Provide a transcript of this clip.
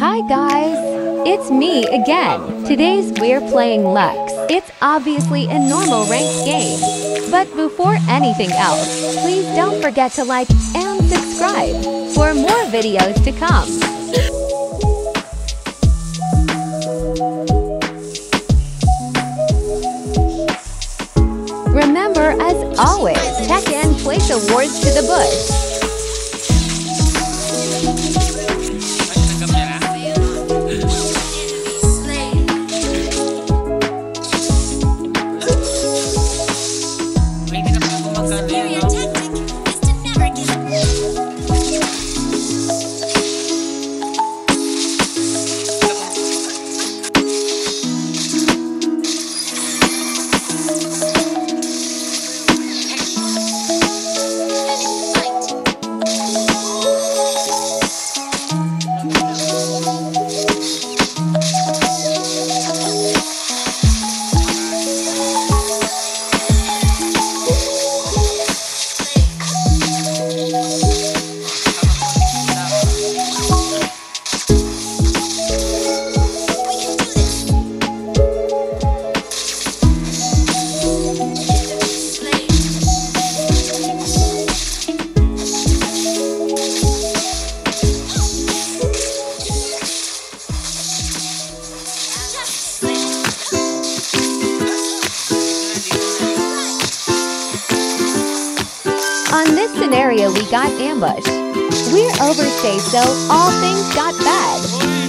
Hi guys, it's me again. Today's we're playing Lux. It's obviously a normal ranked game. But before anything else, please don't forget to like and subscribe for more videos to come. Remember, as always, check and place awards to the bush. This scenario, we got ambushed. We're overstayed, so all things got bad.